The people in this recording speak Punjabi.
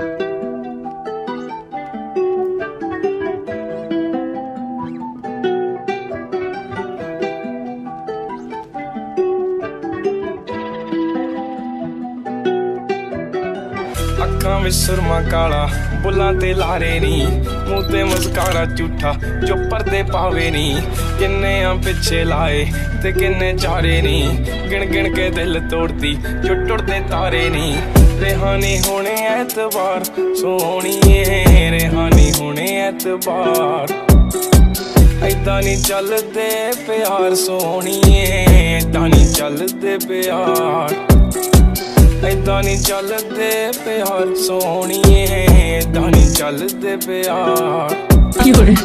thank you ਅੱਖਾਂ ਵਿੱਚ ਸੁਰਮਾ ਕਾਲਾ, ਬੁੱਲਾਂ ਤੇ ਲਾਰੇ ਨੀ। ਮੂੰਹ ਤੇ ਮਸਕਾਰਾ ਝੂਠਾ, ਜੋ ਪਰਦੇ ਪਾਵੇ ਨੀ। ਕਿੰਨੇ ਆ ਪਿੱਛੇ ਲਾਏ ਤੇ ਕਿੰਨੇ ਚਾਰੇ ਨੀ। ਗਿਣ ਗਿਣ ਕੇ ਦਿਲ ਤੋੜਦੀ, ਜੋ ਟੁੱਟਦੇ ਤਾਰੇ ਨੀ। ਰਹਿਾਨੀ ਹੋਣੇ ਐਤਵਾਰ, ਸੋਹਣੀਏ ਰਹਿਾਨੀ ਹੋਣੇ ਐਤਵਾਰ। ਐਦਾਂ ਨਹੀਂ ਚੱਲਦੇ ਪਿਆਰ, ਸੋਹਣੀਏ ਐਦਾਂ ਨਹੀਂ ਚੱਲਦੇ ਪਿਆਰ। ਐਦਾਂ ਨਹੀਂ ਚੱਲਦੇ ਪਿਆਰ ਸੋਹਣੀਏ ਐਦਾਂ ਨਹੀਂ ਚੱਲਦੇ ਪਿਆਰ। 有人，